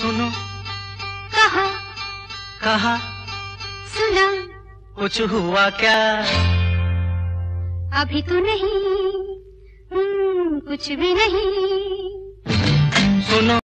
सुनो। कहा। कहा। सुना। कुछ हुआ क्या? अभी तो नहीं। हम्म, कुछ भी नहीं। सुनो।